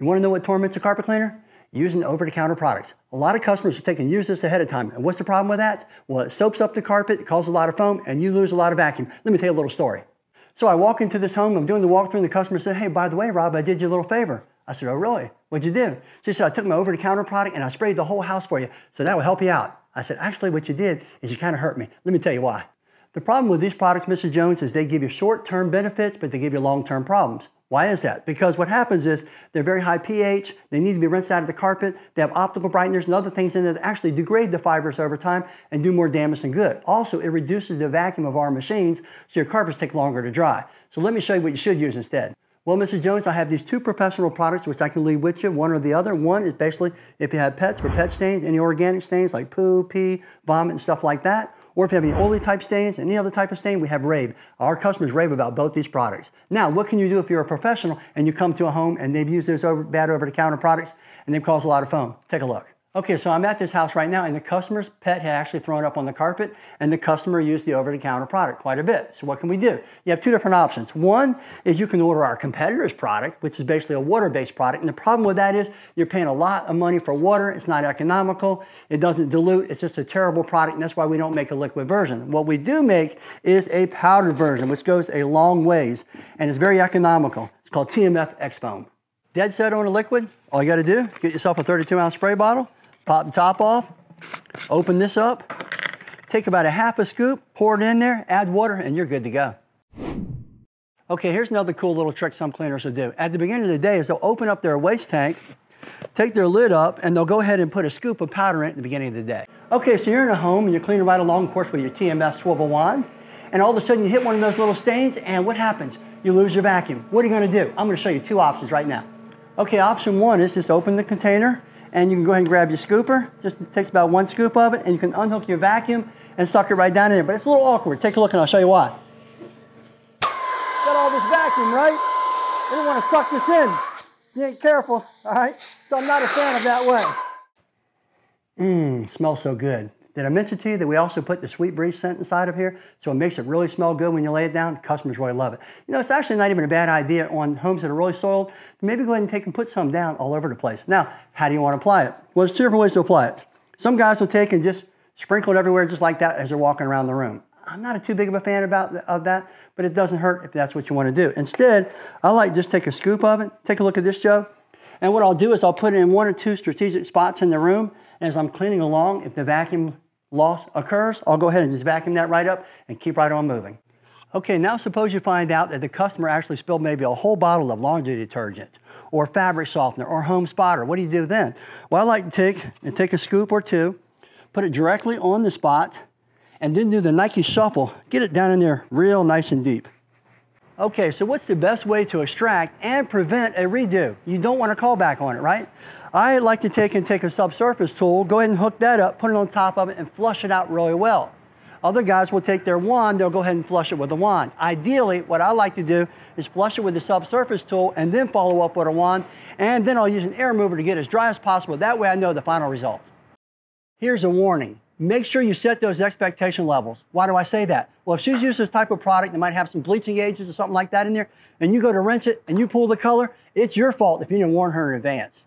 You want to know what torments a carpet cleaner? Using over-the-counter products. A lot of customers are taking use this ahead of time. And what's the problem with that? Well, it soaps up the carpet, it causes a lot of foam, and you lose a lot of vacuum. Let me tell you a little story. So I walk into this home, I'm doing the walkthrough, and the customer said, hey, by the way, Rob, I did you a little favor. I said, oh, really? What'd you do? She said, I took my over-the-counter product and I sprayed the whole house for you, so that will help you out. I said, actually, what you did is you kind of hurt me. Let me tell you why. The problem with these products, Mrs. Jones, is they give you short-term benefits, but they give you long-term problems. Why is that? Because what happens is they're very high pH, they need to be rinsed out of the carpet, they have optical brighteners and other things in there that actually degrade the fibers over time and do more damage than good. Also, it reduces the vacuum of our machines, so your carpets take longer to dry. So let me show you what you should use instead. Well, Mrs. Jones, I have these two professional products which I can leave with you, one or the other. One is basically if you have pets for pet stains, any organic stains like poo, pee, vomit, and stuff like that. Or if you have any oily type stains, any other type of stain, we have rave. Our customers rave about both these products. Now, what can you do if you're a professional and you come to a home and they've used those over, bad over-the-counter products and they've caused a lot of foam? Take a look. Okay, so I'm at this house right now and the customer's pet had actually thrown up on the carpet and the customer used the over-the-counter product quite a bit. So what can we do? You have two different options. One is you can order our competitor's product, which is basically a water-based product. And the problem with that is you're paying a lot of money for water. It's not economical. It doesn't dilute. It's just a terrible product and that's why we don't make a liquid version. What we do make is a powdered version, which goes a long ways and is very economical. It's called TMF X-Foam. Dead set on a liquid, all you gotta do, get yourself a 32 ounce spray bottle, Pop the top off, open this up, take about a half a scoop, pour it in there, add water, and you're good to go. Okay, here's another cool little trick some cleaners will do. At the beginning of the day is they'll open up their waste tank, take their lid up, and they'll go ahead and put a scoop of powder in at the beginning of the day. Okay, so you're in a home and you're cleaning right along, of course, with your TMF swivel wand, and all of a sudden you hit one of those little stains, and what happens? You lose your vacuum. What are you gonna do? I'm gonna show you two options right now. Okay, option one is just open the container, and you can go ahead and grab your scooper. Just takes about one scoop of it, and you can unhook your vacuum and suck it right down in there. But it's a little awkward. Take a look, and I'll show you why. Got all this vacuum, right? You don't want to suck this in. You ain't careful, all right? So I'm not a fan of that way. Mmm, smells so good. Did I mention to you that we also put the Sweet Breeze scent inside of here? So it makes it really smell good when you lay it down. Customers really love it. You know, it's actually not even a bad idea on homes that are really soiled maybe go ahead and take and put some down all over the place. Now, how do you want to apply it? Well, there's two different ways to apply it. Some guys will take and just sprinkle it everywhere just like that as they're walking around the room. I'm not a too big of a fan about of that, but it doesn't hurt if that's what you want to do. Instead, I like just take a scoop of it. Take a look at this, Joe. And what I'll do is I'll put it in one or two strategic spots in the room. And as I'm cleaning along, if the vacuum loss occurs, I'll go ahead and just vacuum that right up and keep right on moving. Okay, now suppose you find out that the customer actually spilled maybe a whole bottle of laundry detergent or fabric softener or home spotter. What do you do then? Well, I like to take and take a scoop or two, put it directly on the spot, and then do the Nike shuffle. Get it down in there real nice and deep. Okay, so what's the best way to extract and prevent a redo? You don't want to call back on it, right? I like to take and take a subsurface tool, go ahead and hook that up, put it on top of it, and flush it out really well. Other guys will take their wand, they'll go ahead and flush it with a wand. Ideally, what I like to do is flush it with the subsurface tool and then follow up with a wand, and then I'll use an air mover to get as dry as possible. That way I know the final result. Here's a warning make sure you set those expectation levels. Why do I say that? Well, if she's used this type of product that might have some bleaching agents or something like that in there, and you go to rinse it and you pull the color, it's your fault if you didn't warn her in advance.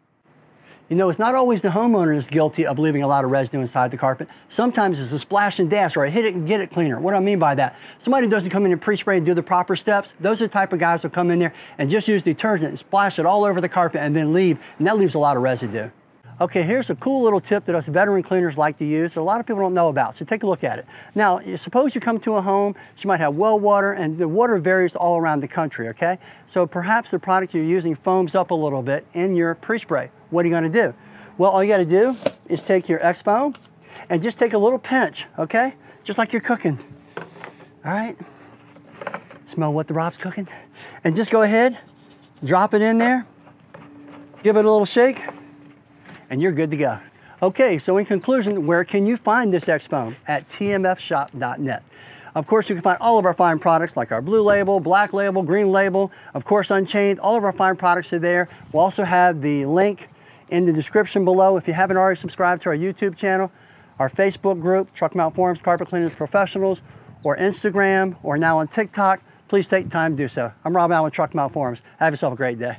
You know, it's not always the homeowner that's guilty of leaving a lot of residue inside the carpet. Sometimes it's a splash and dash or a hit it and get it cleaner. What do I mean by that? Somebody doesn't come in and pre-spray and do the proper steps. Those are the type of guys who come in there and just use detergent and splash it all over the carpet and then leave, and that leaves a lot of residue. Okay, here's a cool little tip that us veteran cleaners like to use that a lot of people don't know about, so take a look at it. Now, suppose you come to a home, you might have well water, and the water varies all around the country, okay? So perhaps the product you're using foams up a little bit in your pre-spray. What are you gonna do? Well, all you gotta do is take your X-Foam and just take a little pinch, okay? Just like you're cooking, all right? Smell what the Rob's cooking? And just go ahead, drop it in there, give it a little shake, and you're good to go. Okay, so in conclusion, where can you find this X-Foam? At tmfshop.net. Of course, you can find all of our fine products like our blue label, black label, green label, of course, Unchained. All of our fine products are there. We'll also have the link in the description below if you haven't already subscribed to our YouTube channel, our Facebook group, Truck Mount Forums, Carpet Cleaners Professionals, or Instagram, or now on TikTok. Please take time to do so. I'm Rob Allen, with Truck Mount Forums. Have yourself a great day.